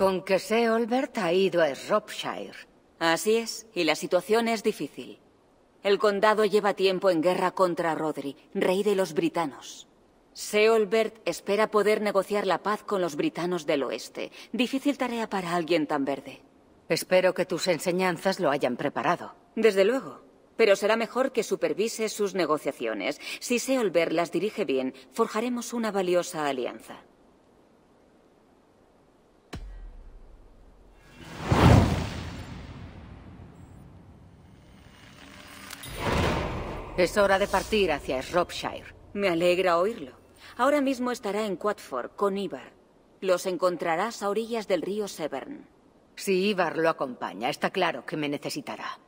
Con que Seolbert ha ido a Shropshire. Así es, y la situación es difícil. El condado lleva tiempo en guerra contra Rodri, rey de los britanos. Seolbert espera poder negociar la paz con los britanos del oeste. Difícil tarea para alguien tan verde. Espero que tus enseñanzas lo hayan preparado. Desde luego. Pero será mejor que supervise sus negociaciones. Si Seolbert las dirige bien, forjaremos una valiosa alianza. Es hora de partir hacia Shropshire. Me alegra oírlo. Ahora mismo estará en Quatford con Ivar. Los encontrarás a orillas del río Severn. Si Ivar lo acompaña, está claro que me necesitará.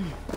Hmm.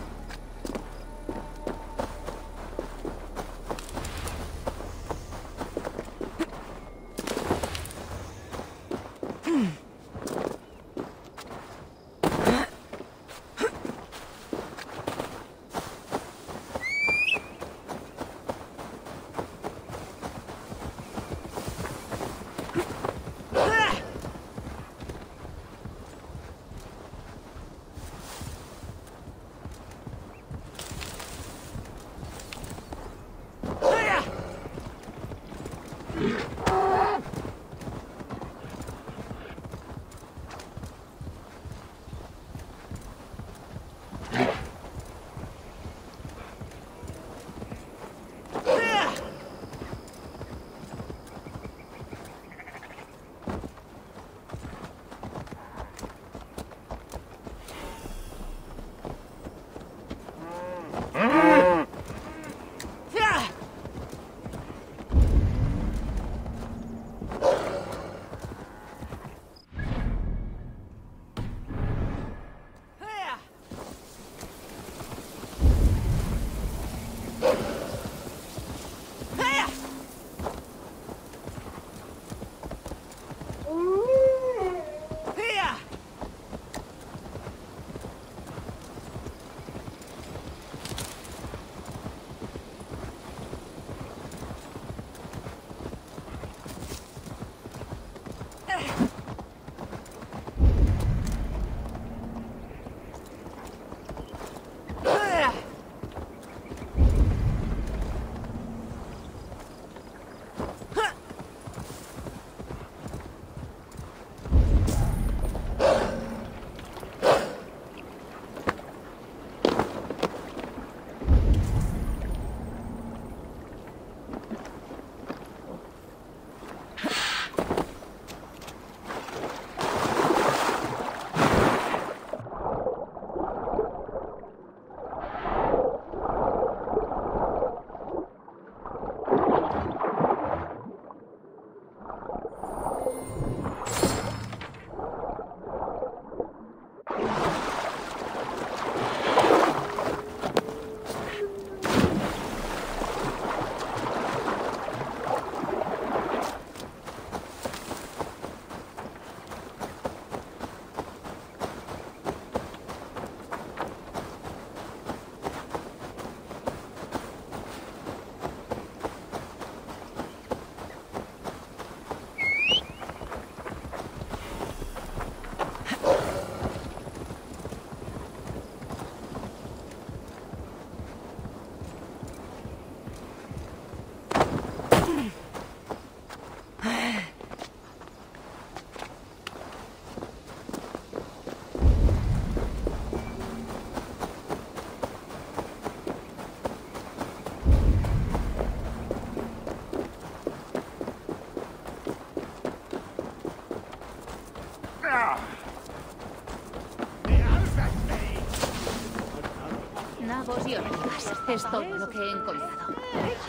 Nabos y hormigas. Es todo lo que he encontrado.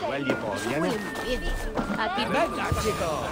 Huele por Muy bien. Aquí Venga, chicos.